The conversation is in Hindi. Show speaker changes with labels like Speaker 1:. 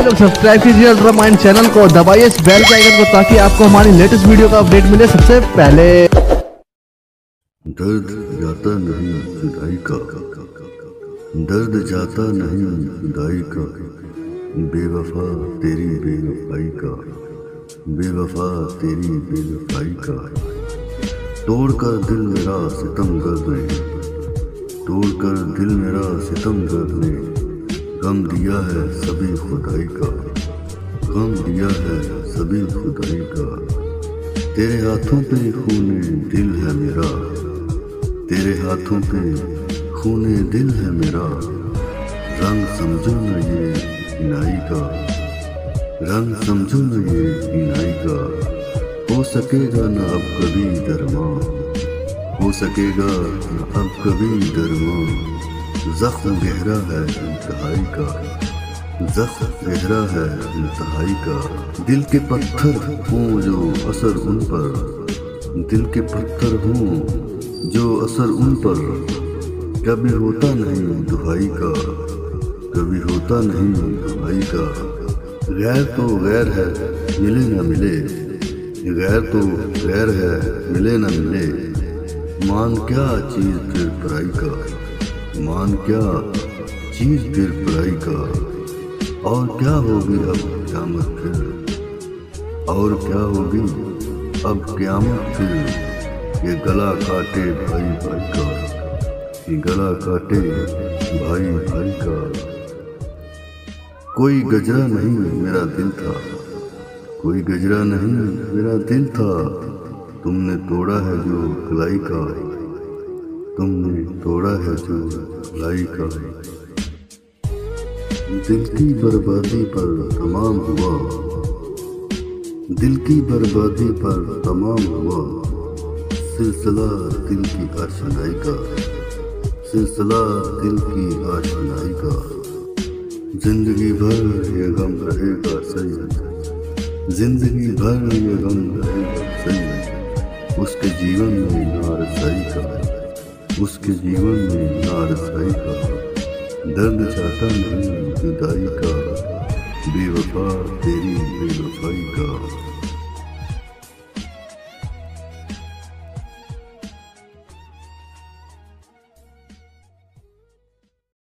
Speaker 1: जाकर सब्सक्राइब कीजिए, अल्ट्रा माइंड चैनल को दबाइए इस बेल के आइकन को ताकि आपको हमारी लेटेस्ट वीडियो का अपडेट मिले सबसे पहले।
Speaker 2: दर्द जाता नहीं जुदाई का। दर्द जाता नहीं जुदाई का। बेवफा तेरी बेवफाई का। बेवफा तेरी बेवफाई का। तोड़ कर दिल मेरा सितम गर्द ने तोड़ कर दिल मेरा सितम गर्द ने गम दिया है सभी खुदाई का। गम दिया है सभी खुदाई का। तेरे हाथों पे खूने दिल है मेरा। तेरे हाथों पे खूने दिल है मेरा। रंग समझो न ये इनाई का। रंग समझो न ये इनाई का। हो सकेगा न अब कभी दरमा। हो सकेगा न अब कभी दरमा। जख्म गहरा है, इंतहाई का। जख्म गहरा है, इंतहाई का। दिल के पत्थर हों जो असर उन पर। दिल के पत्थर हों जो असर उन पर। कभी होता नहीं दुहाई का। कभी होता नहीं दुहाई का। गैर तो गैर है, मिले ना मिले। गैर तो गैर है, मिले ना मिले। मान क्या चीज़ फिर पराई का? मान क्या? चीज़ फिर पराई का। और क्या होगी अब क्यामत फिर? और क्या होगी अब क्यामत फिर? ये गला काटे भाई भाई का। ये गला काटे भाई भाई का। कोई गजरा नहीं मेरा दिल था। कोई गजरा नहीं मेरा दिल था। तुमने तोड़ा है जो गलाई का। तुमने तोड़ा है जो गलाई का। दिल की बर्बादी पर तमाम हुआ। दिल की बर्बादी पर तमाम हुआ। सिलसिला दिल की आशनाई का। सिलसिला दिल की आशनाई का। ज़िंदगी भर ये गम रहेगा सही। ज़िंदगी भर ये गम रहेगा सही। उसके जीवन में नारसाई का उसके जीवन में नारसाई का दर्द चाहता नहीं जुदाई का बेवफा तेरी बेवफाई का।